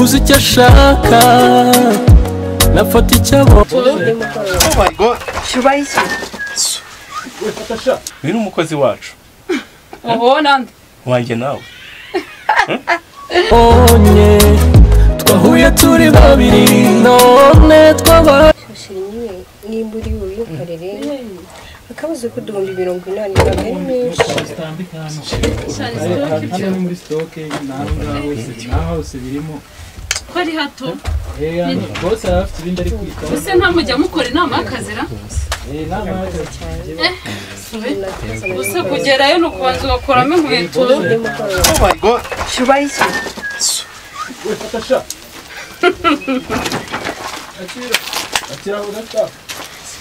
uzi icyo ashaka. Nafata icyo uyu ni umukozi wacu. Wanjye nawe. Onye twahuye turi babiri. None twabaye nimba uri buyikorere akabazo k'uduhumbi mirongo inani ntabwo ari menshi. Hano. Ni muri sitoke n'aho ngaho hose n'aho hose birimo. Ko ari hato. Eh bose baba bafite ibindi ari kwitaho ese nta mujya mukora inama y'akazira? Eh nama gusa kugerayo ni ukubanza ugakuramo inkweto. Iki?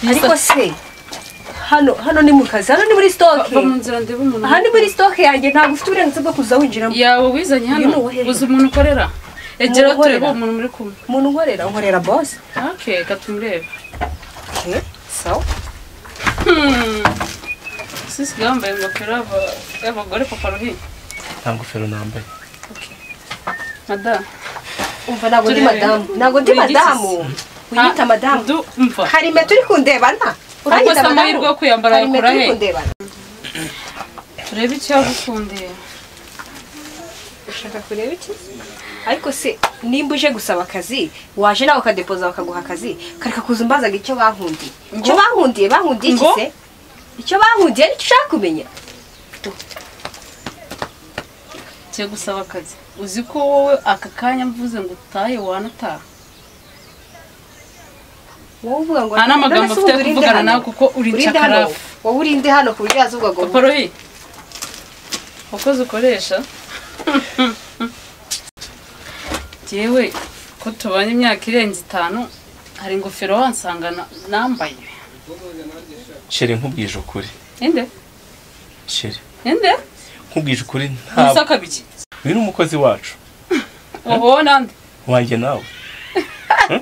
ariko se hano hano ni mu kazi hano ni muri sitoke aha ni muri sitoke yanjye ntabwo ufite uburenganzira bwo kuza winjiramo yawe wizanye hano. uzi umuntu ukorera? Egera turebe ukorera? umuntu muri kumwe umuntu unkorera unkorera bose okay reka tumurebe Okay, sawa sisi yambaye ingofero y'aba- y'abagore papa ruhi nta ngofero nambaye madamu umva ntabwo ndi madamu ntabwo ndi madamu wiyita madamu hari impeta uri kundebana Urabona se amahirwe yo kwiyambara yakura he? turebe icyo yagukundiye ushaka kureba iki ariko se nimba uje gusaba akazi waje nawe ukadepoza bakaguha akazi kareka kuza umbazaga icyo bankundiye? Icyo bankundiye? Bankundiye iki Ngo? se? Icyo bankundiye ni cyo ushaka kumenya? Cyo gusaba akazi uzi ko wowe aka kanya mvuze ngo utahe wanataha. Wowe uvuga ngo Nta n'amagambo urinde kuvugana nawe kuko uri cakarafu. wowe urinde hano ku buryo yazuvuga ngo papa ruhi wakoze ukoresha jyewe ko tubanye imyaka irenze itanu hari ingofero wansanga na- nambaye. Sheri nkubwije ukuri. Inde sheri. Inde nkubwije ukuri ntabwo musaka biki uyu ni umukozi wacu. Ubona nde wanjye nawe. Hmm?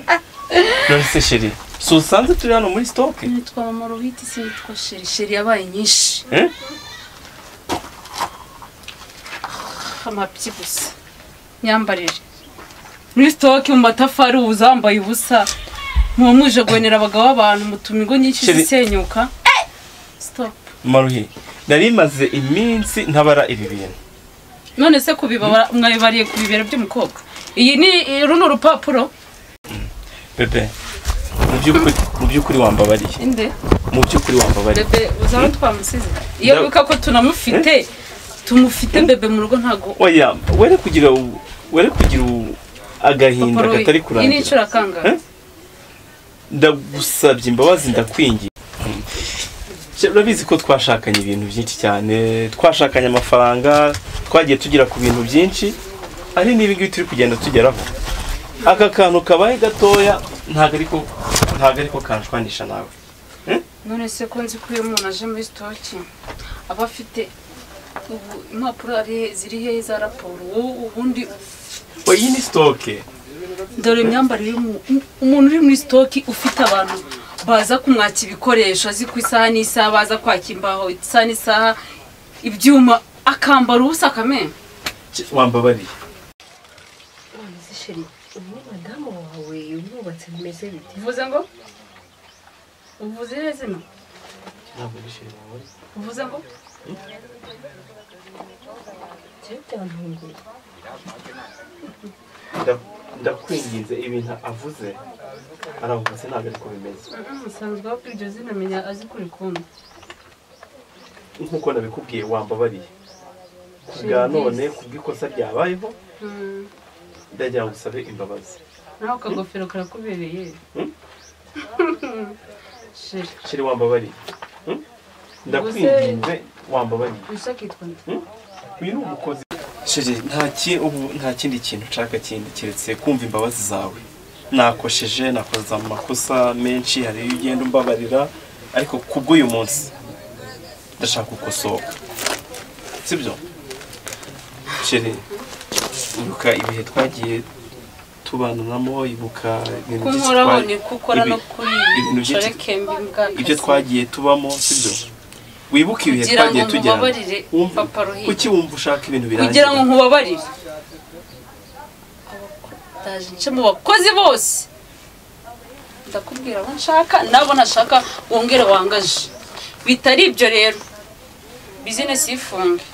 none sheri si usanze turi hano muri sitoke nitwa mama ruhiti sinitwa sheri. Sheri yabaye nyinshi. Eh? amapyi gusa. Nyambarire. Muri sitoke mu matafari ubu zambaye ubusa muba muje guhenera abagabo b'abantu mutuma ingo nyinshi zisenyuka. Stop. Maruhi nari maze iminsi ntabara ibi bintu. None se kubibara mwabibariye ku bibero by'umukobwa. Iyi ni uru ni urupapuro. Bebe mu by'ukuri wambabariye. Inde? Mu by'ukuri wambabariye. Bebe uzaba twamusize. Iyo wibuka ko tunamufite. Tumufite bebe mu rugo ntago. Oya were kugira were kugira agahinda katari kurangira. Eh? ndagusabye imbabazi ndakwingiye Je, urabizi ko twashakanye ibintu byinshi cyane. Twashakanye amafaranga twagiye tugera ku bintu byinshi ari n'ibi ngibi turi kugenda tugeraho. Aka kantu kabaye gatoya ntabwo ariko ntabwo ariko kanshwanisha nawe. None se ko nzi ko iyo umuntu aje muri sitoki? Aba afite impapuro ziri hehe za raporo? Ubundi we iyi ni sitoke dore imyambarire umuntu uri muri sitoki ufite abantu baza kumwaka ibikoresho azi ku isaha n'isaha baza kwaka imbaho isaha n'isaha ibyuma akambara ubusa akamenya wambabariye madamu wawe umwubatsi bimeze bite? Uvuze ngo? Uvuze irihe zina ntabwo bishimye wowe. uvuze ngo? Cyari byantunguye Nda- ndakwinginze ibintu avuze. Aravuze ntabwo ariko bimeze. Musanzwe wo kuri iryo zina menya azi ko urikunda nk'uko nabikubwiye wambabariye. Ku bwa none ku bw'ikosa ryabayeho ndagira ngo usabe imbabazi. Nawe akagofero karakubereye. Hmm? shiri wambabariye. Hmm? ndakwinginze wambabariye. Nde? Uyu ni umukozi nta kindi kintu nshaka kindi keretse kumva imbabazi zawe. Nakosheje nakoze amakosa menshi hari iyo ugenda umbabarira ariko kubw'uyu munsi ndashaka gukosoka sibyo? Shiri ibuka ibihe twagiye tubananamo ibuka ibintu byinshi twagiye tubamo sibyo? Wibuke ibihe twagiye tugera nkubabarire Wumva- papa ruhire. Kuki wumva ushaka ibintu kugira ngo birangira nkubabarire ndaje nce mu bakozi bose. Ndakubwira abo nshaka nabo ntashaka wongere wangaje. Bitari ibyo rero. Bizinesi yifunge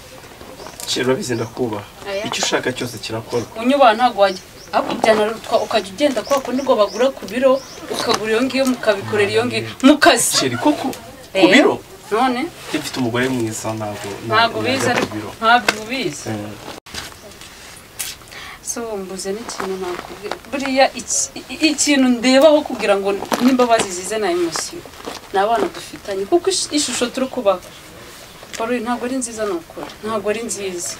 urabizi ndakubaha. Icyo ushaka cyose kirakorwa unyubaha ntabwo wajya. Byanarutwa ukajya ugenda kwa kundi ngo bagura ku biro ukagura iyo ngiyo mukabikorera iyo ngiyo. Mu kazi koko? Ku Eh. biro? None? Iyo mfite umugore mwiza ntabwo ntabwo biro. ntabwo ubizi Eh, so mbuze n'ikintu nakubwira. Buriya ikintu ndebaho kugira ngo n'imbabazi zize na emosiyo ni abana dufitanye. Kuko ish- ishusho turi kubaho baruye ntabwo ari nziza ni ukuri. Ntabwo ari nziza.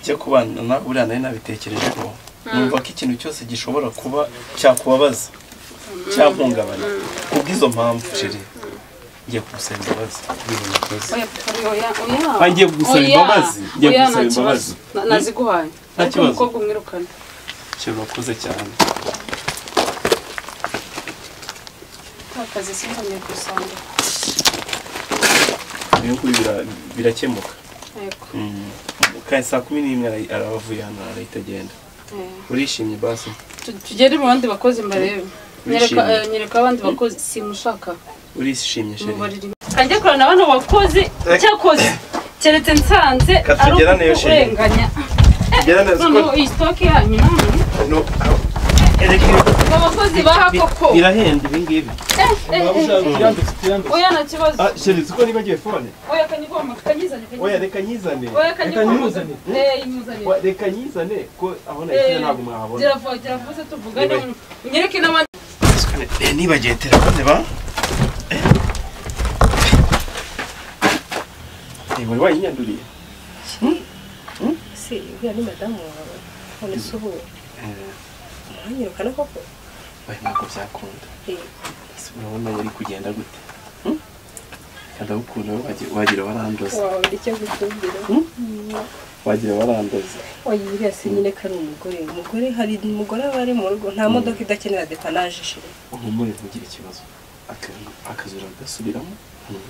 Njya kubana nawe buriya nari nabitekerejeho numva ko ikintu cyose gishobora kuba cyakubabaza cyampungabanya kubw'izo mpamvu sheri ngiye kugusaba imbabazi ibintu nakoze oya papa oya oya. Ah, ngiye kugusaba Oya, imbabazi, ngiye nta kibazo. imbabazi. Na- naziguhaye. Nta ariko kibazo. umukobwa umwirukane. Sheri urakoze cyane. Ka kazi sinzongeye ngibyo bira- birakemuka. Yego. Mm. kandi saa kumi n'imwe ara- araba avuye hano arahita agenda Eh. urishimye basi Tu- tugere mu bandi bakozi mbarebe Wishimye. eh, nyereka abandi bakozi. Simushaka. Urishimye sheri mubarira kanjye kurana bano bakozi cyakoze keretse nsanze Ka ari tugeraneyo, uko Sheri. urenganya Tugera neza ko- noneho iyi sitoke yanyu namwe No, aho- erega ibi- abo bakozi baha koko. Birahenda ibi ngibi. Eh, eh, eh. tuyanditse tuyanditse oya nta kibazo. Ah sheri uzi ko nibagiwe fone oya kanyigomba kanyizane oya kanyizane reka nyizane. Oya kanyigomba nyimuzane. eh imuzane Wa- reka nyizane. Ko aho nagiye ntabwo mwahabona. giravuga giravuze tuvugane unyereke n'abandi. Eh, nibagiwe telefone ba? Wari wayinyanduriye si? Uriya ni madamu wawe none se ubu uranyirukana koko oya ntabwo byakunda Eh, Ese urabona yari kugenda gute? Hmm? kandi agukunda wagira- wagira warandoze wawe icyo gutubwira wagira warandoze oya uriya si nyine ko ari umugore umugore hari umugore aba ari mu rugo nta modoka idakenera depanaje shiri uhumure ntugire ikibazo. Aka- akazi uragasubiramo hanyuma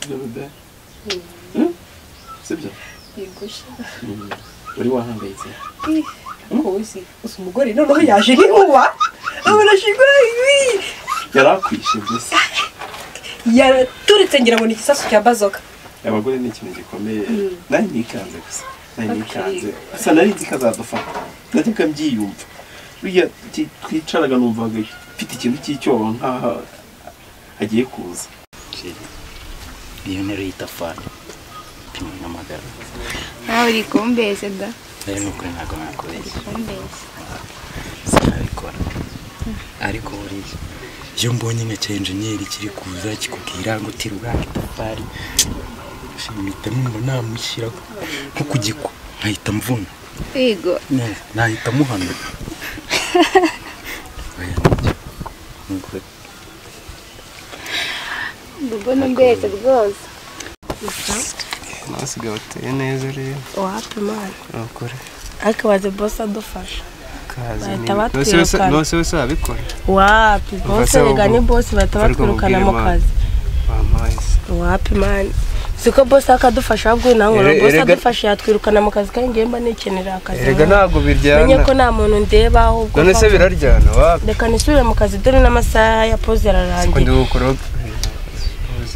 tunakwirukana sibyo bebe Hmm? sibyo yigusha Mm. wari wahangayitse wowe umugore noneho yaje nk'inkuba abona shigwa ibi yari akwishe mbese yaturitse ngira ngo ni igisasu cya bazoka abagore ni ikintu gikomeye Mm. nari nikanze gusa nari nikanze gusa nari nzi ko azadufata najyaga mbyiyumva buriya twicaraga numvaga mfite ikintu cy'icyobo nk'aho agiye kuza iyo ntero y'itafari pima n'amagara. Nawe uri kumbese da. Rero ni ukuri ntabwo nakubeshya sinabikora. Ariko buriya iyo mbonye nka cya enjeniyeri kiri kuza kikubwira ngo terura itafari mpita numva namushyira nko ku giko nkahita mvuna. Yego. Nahita muhana Oya, ni byo. Ni ukuri. Mbona mbese rwose nasigaye uteye neza rero. Wapi mani urakora ariko baze bose adufasha. Nose wese- wabikora wapi bose se rega ni bose bahita batwirukana mu kazi. Wapi mani siko bose akadufasha ahubwo nawe ngo bose adufasha yatwirukana mu kazi kandi ngewe mba nikenera akazi mani. ntabwo menye biryana ko nta muntu ndeba ahubwo none se biraryana wapi reka nisubire mu kazi dore n'amasaha ya ndi ararangiye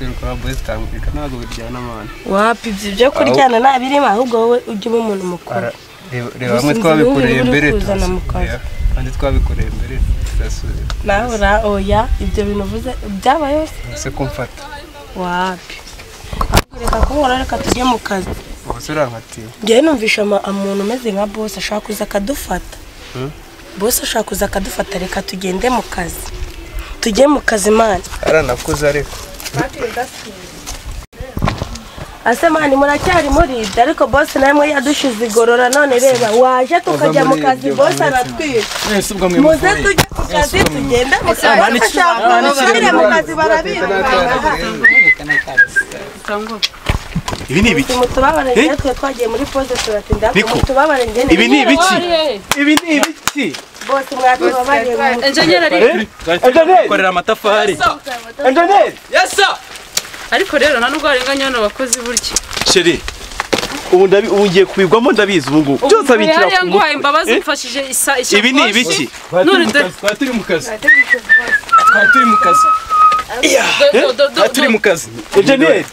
gukora ubuseruka wa boys tambika ntabwo biryana mwana wapi ibyo byo kuryana nta birimo ahubwo wowe ujye uba umuntu mukuru. Reba hamwe twabikoreye mbere kandi twabikoreye mbere turasubira nawe ura oya ibyo bintu uvuze byabayeho se kumfata. Wapi? Reka kunkora reka tujye mu kazi. Ubuse urankatiye ngewe numvisha umuntu umeze nka bose ashaka kuza akadufata. Hmm? bose ashaka kuza akadufata reka tugende mu kazi. Tujye mu kazi mani aranakuze ariko. Ase mani muracyari muribye ariko bose namwe yadushize igorora none reba waje tukajya mu kazi bose aratwica muze tujye ku kazi tugende mu kazi. gusubire mu kazi barabirukana cyangwa ibi ni ibiki? Mutubabare twe twagiye muri pose turatinda mutubabare ibi ni ibiki? Ibi ni ibiki? Bose mwatubabariye mu enjeniyeri enjeniyeri korera amatafari enjeniyeri ariko rero nta nubwo warenganya hano abakozi burya sheri. Ubu ndabi- ubu ngiye kubigwamo ndabizi ubu ngubu byose abikira ku mutwe imbabazi Eh? mfashije isa ibi ni ibiki twari turi mu kazi twari turi mu kazi twari turi mu kazi enjeniyeri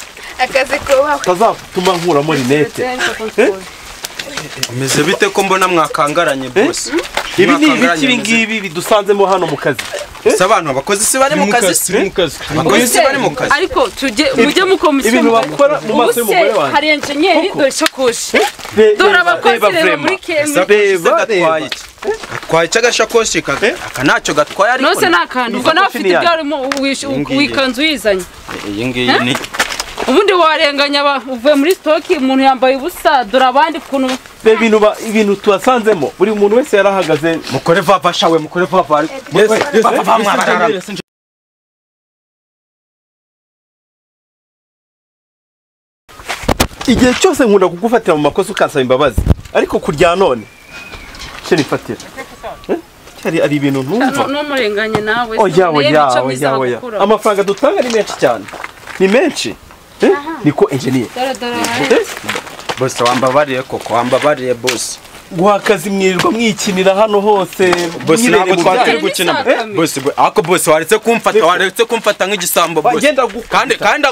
akazi kubaho utazatuma nkuramo rinete Meze bite ko mbona mwakangaranye bose? Ibi ni ibiki Mwakangaranye ibi ngibi bidusanzemo hano mu kazi. Se abantu abakozi si bari mu kazi? mu kazi abakozi si bari mu kazi? Ariko tujye mujye mukomisiyo ibintu bakora mu maso y'umugore wanjye. hari enjenyeri dore ishakoshi Re- dore abakozi reba muri kemi. Reba, gatwaye. iki gatwaye iki agashakoshi ka- aka ntacyo gatwaye ariko nose ni akantu ubwo nawe ufite ibyo ngiyi. wikanzu uyizanye. Iyi ngiyi ni ubundi warenganya uvuye muri sitoki umuntu yambaye ubusa dore abandi ukuntu reba ibintu ba- ibintu tuhasanzemo buri muntu wese yarahagaze. Mukore vava shawe mukore vava vava mwabarara igihe cyose nkunda kugufatira mu makosa ukansaba imbabazi. Ariko kurya none. Cyo nifatira. Eh? cyari ari ibintu ntumva. N'umurenganye nawe. Oya myiza oya bagukura. amafaranga dutanga ni menshi cyane. Ni menshi. Eh? niko enjeniyeri bose wambabariye koko wambabariye bose guha akazi mwirirwa mwikinira hano hose. Bose ntabwo turi gukina. Bose bo- ariko bose waretse kumfata waretse kumfata nk'igisambo bose kandi kandi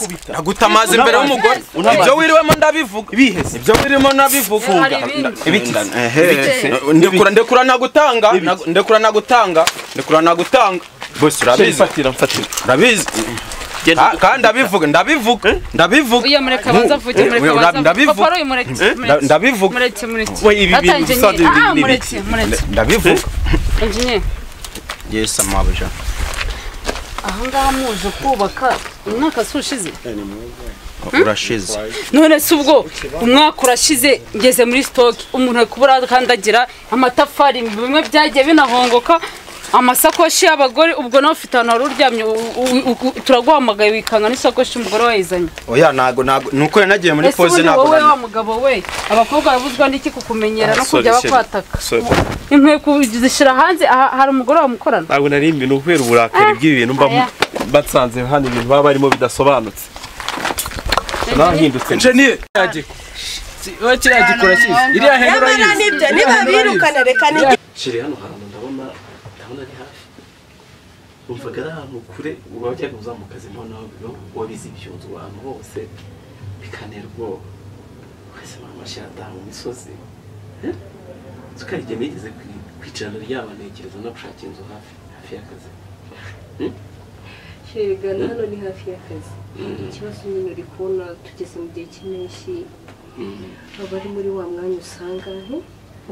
Bakubita. agutamaza imbere y'umugore. Ibyo wiriwemo ndabivuga. Ibihese ibyo wirimo Ehe. ndekura ndekura nagutanga nag- ndekura nagutanga ndekura nagutanga. Bose urabizi? Urabizi? Kandi ndabivuga ndabivuga ndabivuga. Uya mureka banza avuge mureka Ura- banza avuge. ndabivuga. papa roye mureke mureke. Ndabivuga. Mureke mureke. Ibi bintu dusanzwe ah mureke mureke. Ndabivuga. Engineer. Yes amabuja aha ngaha muje kubaka umwaka si ushize? Urashize. None se ubwo umwaka urashize ngeze muri sitoki umuntu ari kubura akandagira amatafari bimwe byagiye binahongoka amasakoshi y'abagore ubwo nawe ufite ahantu wari uryamye turaguhamagaye wikanga n'isakoshi y'umugore wayizanye oya ntago ntago nuko yari nagiye muri ubundi ntago wowe wa mugabo we abakobwa barabuzwa n'iki kukumenyera no kujya bakwataka Sorry. inkwiye kuzishyira hanze aha- hari umugore wamukorana ntabwo nari mbina kubera uburakari bw'ibintu mba aya. basanze hano ibintu baba barimo bidasobanutse nahindutse enjeniyeri wowe kiriya gikora kizi iriya urayizi ni byo niba birukana reka nijye shiri hano hantu ndabona ndabona ari hafi umvaga ari ahantu kure uba wajyaga uzamuka zimona wabize ibyunzu ahantu hose bikantera ubwoba. Wese mama shirataha mu misozi. Eh? tukari igihe nigeze kwi- kwicarana ryaba ntekereza no gushaka inzu hafi hafi y'akazi. Shirigana hano ni hafi y'akazi. Ikibazo nyine uri kubona tugeze mu gihe cy'impeshyi. Aba ari muri wa mwanya usanga he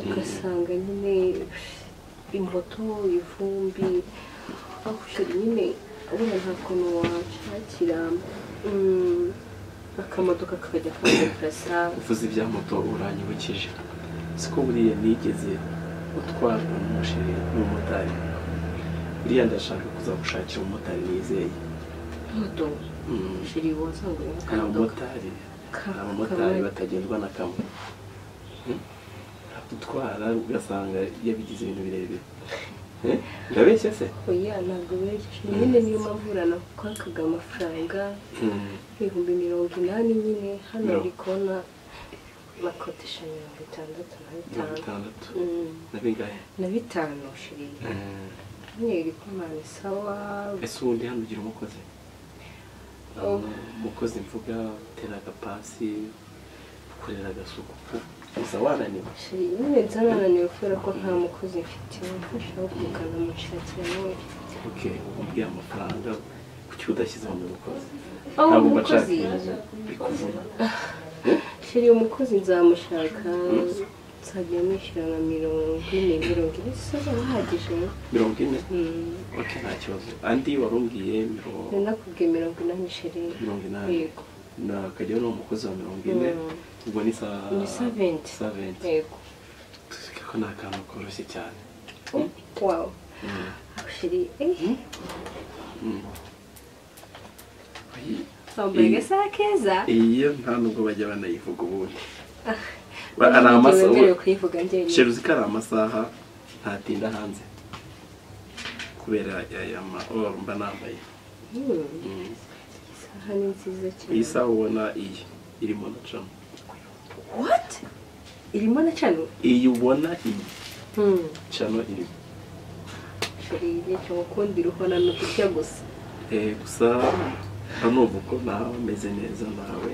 ugasanga nyine imbuto ivumbi shiri nyine ubona nta kuntu washakira mm, akamodoka kakajya kamudekarasa uvuze ibya moto uranyibukije. Siko buriya nigeze utwarwa n'umusheri n'umumotari buriya ndashaka kuzagushakira umumotari nizeye. Moto? Mm. shiri wasanga hari abamotari hari abamotari batagendwa na kamwe. Hmm? utwara ugasanga yabigize ibintu birebire. Ndabeshya se? Oya ntabwo berekeje nyine niyo mpamvu uranakwakaga amafaranga. Hmm. ibihumbi mirongo inani nyine. Hano uri kubona bakodesha mirongo itandatu na bitanu. Itandatu. Mm, na bingahe? Na bitanu shiri Eh, nyine iri kumana sawa? Ese ubundi hano ugira umukozi? Oh. umukozi mvuga utera agapasi ukorera agasuku gusa wananiwe. Nyine nzanananiwe kubera ko nta mukozi mfite. Mfasha wo kugana mushakira nawe. Ok ubwiye amafaranga kuki udashyizeho mu mukozi? Ntabwo mbashaka bikuvuna. Shiri umukozi nzamushaka. Nzajya mwishyura nka mirongo ine mirongo ine. Se bahagije mirongo ine? Mm, ok nta kibazo. Andi warumbwiye mirongo nari nakubwiye mirongo inani shiri mirongo inani. Yego. Nakajyaho n'umukozi wa mirongo ine. Mm. ubwo ni saventi saventi yego. Ko ni akantu koroshye cyane. Wawu Mm. shiri eh. Mm. wambaye agasaha keza. Iyo nta nubwo bajya banayivuga ubundi. Ari amasaha sheri uzi ko ari amasaha ntatinda hanze. Kubera aya ma or mba nambaye. Hmm, isaha ni nziza cyane. Iyi saha ubona iyi irimo nacamo what? Irimo na cano? Iyi ubona iyi. Hmm. cano irimo. Sheri ni cyo ngukundira uhora no kurya gusa? Eh, gusa mba numva ko nawe ameze neza nawe.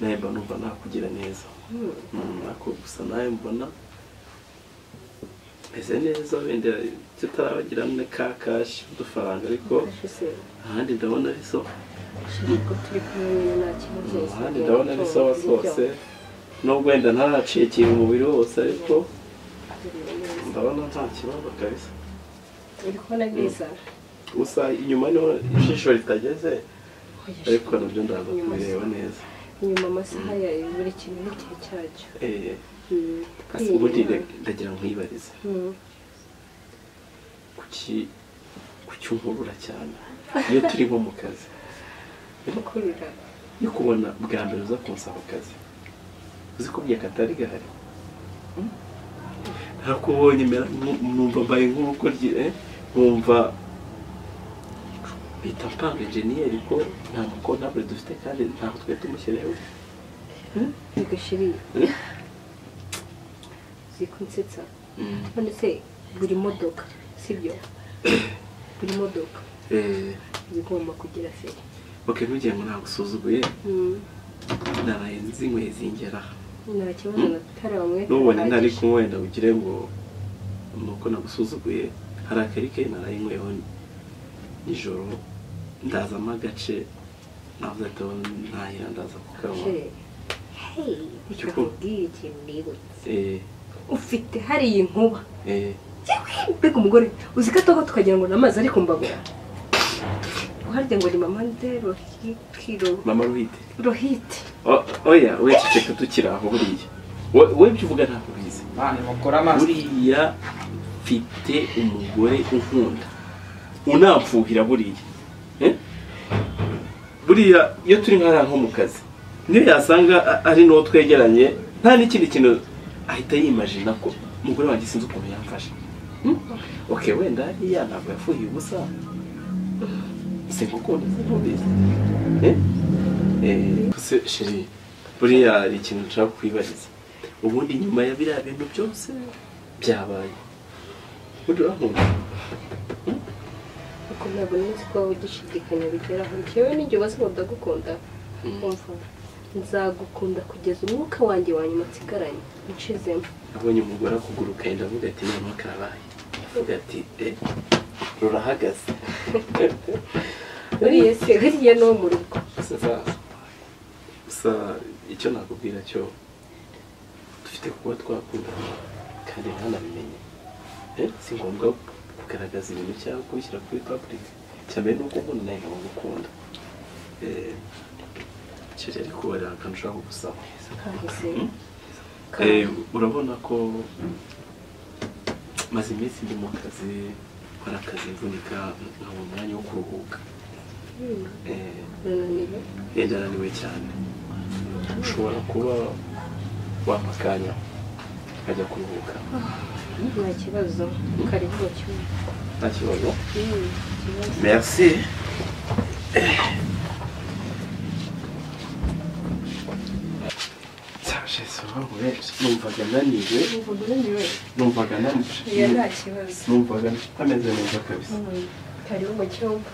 Nawe mba numva nakugira neza. Hmm. Mm, ariko gusa nawe mbona meze neza wenda tutarabagira ne ka kashi udufaranga ariko ahandi ndabona ari so. Ahandi ndabona ari sawa zose nubwo wenda ntaracikira umubiri wose ariko ndabona nta kibazo kabisa. Uri kubona bwiza gusa inyuma ni ho ijisho ritageze ariko na byo ndaza kubireba neza. Inyuma amasaha yayo buri kintu n'igihe cyacyo. Eh, ubundi nda- ndagira nkwibarize kuki kuki unkurura cyane iyo turi nko mu kazi iyo kubona bwa mbere uza kunsaba akazi uzi ko byaka atari gahari nku- numva mbaye nk'urukoryi eh, nkumva bita mpanga enjeniyeri ko nta mukontabure dufite kandi ntabwo twari tumushyiriyeho reka sheri zikunsetsa none se buri modoka sibyo? Buri modoka. Eh, zigomba kugira feri ok ntugire ngo nagusuzuguye. Hmm. naraye nzinyweye zingeraho nta kibazo natari bamwe nubone ntari kumwe wenda ugire ngo nuko nagusuzuguye hari akarike narayinyweho nijoro ndazamo agace navuze ati "Oh, ntahira ndaza kukanywa hey nkubwire ikintu nibutse eh. Ufite hariya inkuba. Eh. Mbega umugore uzi ko atoga tukagira ngo ni amazi ariko mbabura. Uharya ngo ni mama nde rohitiro mama rohite O- oya we ceceka tukiri aho buriya. We- ibyo uvuga ntabwo ubizi mani mukora amazi. Buriya mfite umugore unkunda. Unamfuhira buriya. Eh? buriya iyo turi nk'ahariya nko mu kazi niyo yasanga ari n'uwo twegeranye nta n'ikindi kintu ahita yimajina ko umugore wanjye sinzi ukuntu yamfashe. Hmm? ok wenda hariya ntabwo yafuhiye ubusa. Sinkukunda sinkubizi Eh? Eh, se sheri buriya hari ikintu nshaka kwibariza ubundi nyuma ya biriya bintu byose byabaye. Ubundi urankunda? Ariko ntabwo nzi ko waba ugishidikanya bigeraho. Njyewe n'igihe ubaze ngo ndagukunda umva nzagukunda kugeza umwuka wanjye wa nyuma nsigaranye. Nshizemo. Abonye umugore akuguruka yenda avuga ati noneho karabaye. Avuga ati eh rurahagaze. Uriya se hariya ni uwo mu rugo gusa icyo nakubwira cyo dufite kuba twakundana kandi ntanabimenye Eh, si ngombwa kugaragaza ibintu cyangwa kubishyira kuri public cyane nuko nkunda nawe nkaba ngukunda. Eh, kiri ariko hari ushaka kugusaba kahise Eh, urabona ko maze iminsi ndi mu kazi nkora akazi mvunika nkabona umwanya wo kuruhuka. Eh, urananiwe eh, ndananiwe cyane. Ushobora kuba wampa akanya nkajya kuruhuka nta kibazo. Nta kibazo? Hmm, merci numvaga naniwe Wumva unaniwe numvaga naniwe oya nta kibazo numvaga ntameze neza kabisa karibu mu cyumba.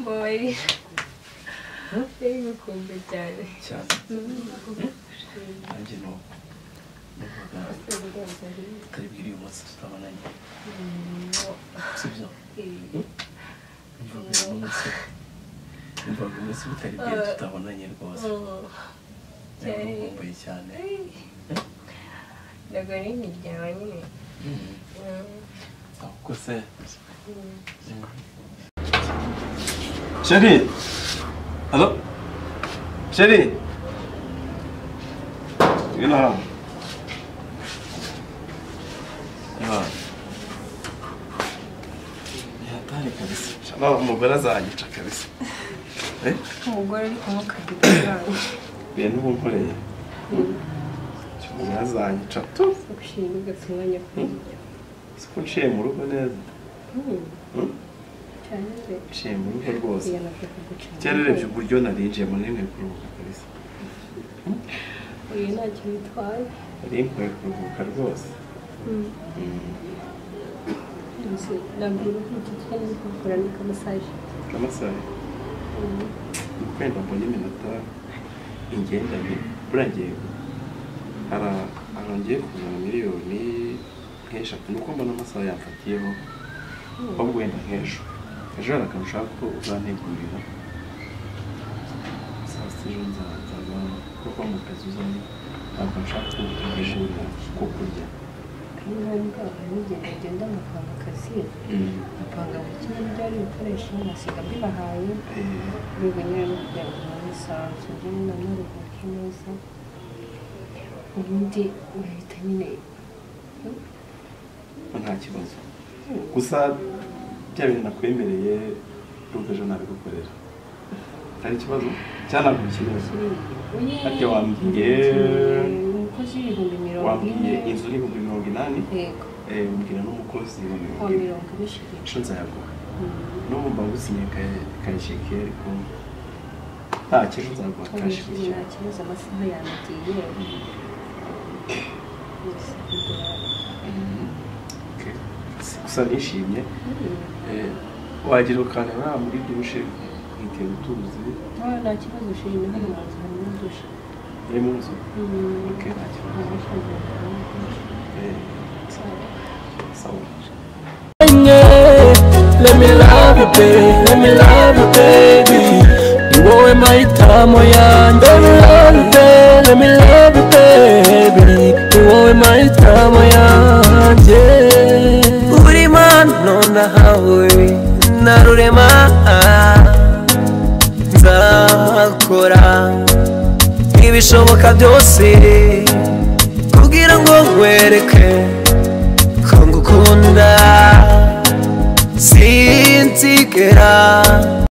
Mbabarira. Yari gukumbe cyane. cyane nanjye no numvaga atari bwiriye umunsi tutabonanye sibyo numvaga uyu munsi numvaga umunsi butari bwira tutabonanye rwose Cyane. nkumbuye cyane Ntabwo ari imiryango nyine. ahubwo se Chérie Allô Chérie Ngwino hano Eba. Ni hatari kabisa Shana umugore azanyica kabisa. Eh? Umugore ari kumukabira Ibintu bunkoreye Umugore. Azanyica. Tu! Kumurya. siko nciye mu rugo neza. Hmm? cyane se nciye mu rugo rwose. Gucana cyarerebye uburyo narinjiye rimwe kuruhuka kabisa. Oya ntacyo bitwaye nari nkwiye kuruhuka rwose. Amasaha wenda mbonye iminota ingendanye hari ahantu ngiye kuzana miliyoni nk'eshatu ni uko mbona amasaha yamfatiyeho ahubwo wenda nk'ejo ejo hari akantu ushaka ko uzantegurira saa sita ejo nzaba kuva mu kazi uzanye ntabwo nshaka ko utegurira ko kurya ari ngombwa nigenda ngenda nkapanga akazi nkapanga buri kimwe n'ibyari ibikoresho nkasiga mbibahaye rwego nyine no kugira ngo umuntu isanzwe njyewe nanaruhuke neza ubundi ugahita nyine nta kibazo gusa bya bintu nakwemereye nubwo ejo nabigukorera. Hari ikibazo? Cyangwa ntabwo ukeneye harya wambwiye umukozi w'ibihumbi mirongo ine inzu n'ibihumbi mirongo inani eh, umbwira n'umukozi wa wa mirongo ine ejo nzayaguha n'ubu mba ngusinye kayisheke ariko nta kibazo nzaguha gutya nta kibazo amasaha yanagiye gusa nishimye. Eh, wagira ukanura muri dushe nkitera utuzi. Nta kibazo na hano mu nzu harimo dushe emuzi Let me love you, baby. Let me love you, baby. You are my time, oh yeah. Let me love you, baby. Let me love you, baby. You are my time, oh yeah. Yeah. Uri man, no na hauri, na rure man. Ibishoboka byose kugira ngo nkwereke ko ngukunda. Sinzigera